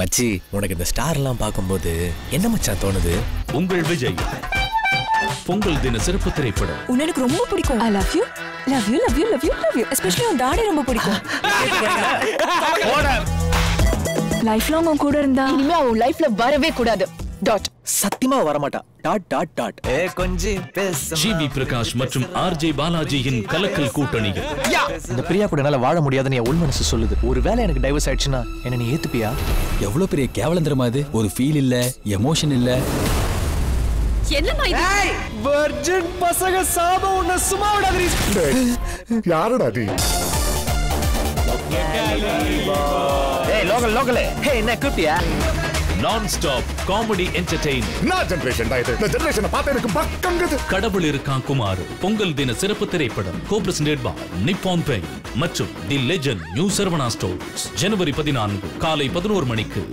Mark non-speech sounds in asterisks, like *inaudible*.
மச்சி உனக்கு இந்த ஸ்டார்லாம் பார்க்கும்போது என்ன மச்சான் தோணுது? உங்கள் விஜய் பொங்கல் தின சிறப்பு திரைப்படம். உன்னை எனக்கு ரொம்ப பிடிக்கும். I love you love you love you love you love you especially உன் டாடி ரொம்ப பிடிக்கும். *laughs* லைஃப் லாங் உன் கூட இருந்தா இனிமே அவன் லைஃப்ல வரவே கூடாது. டாட் சத்தியமா வரமாட்டா. டாட் டாட் டாட் ஏ கொஞ்சம் பேச ஜி. வி. பிரகாஷ் மற்றும் ஆர். ஜே. பாலாஜியின் கலக்கல் கூட்டணியில் இந்த பிரியா கூட என்னால வாழ முடியாதுன்னு என் உள் மனசு சொல்லுது. ஒருவேளை எனக்கு டைவர்ஸ் ஆயிடுச்சுன்னா என்ன நீ ஏத்துப்பியா? எவ்வளவு பெரிய கேவலம் தெரியுமா இது? ஒரு ஃபீல் இல்ல எமோஷன் இல்ல. என்னமா இது? வர்ஜின் பசங்க சாபம் உன்னை சும்மா விடாதீ யாருடா நீ ஏய் லோக்கல் லோக்கல் ஹே என்ன கூப்பிட்டியா? நான் ஸ்டாப் காமெடி என்டர்டெயின் நான் ஜெனரேஷன் தான் இது இந்த ஜெனரேஷனை பார்த்து எனக்கு பக்கங்குது கடவுள் இருக்கான் குமார் பொங்கல் தின சிறப்பு திரைப்படம் co presented by Nippon Peng மற்றும் the legend new Saravana stores ஜனவரி பதினான்கு காலை பதினோரு மணிக்கு.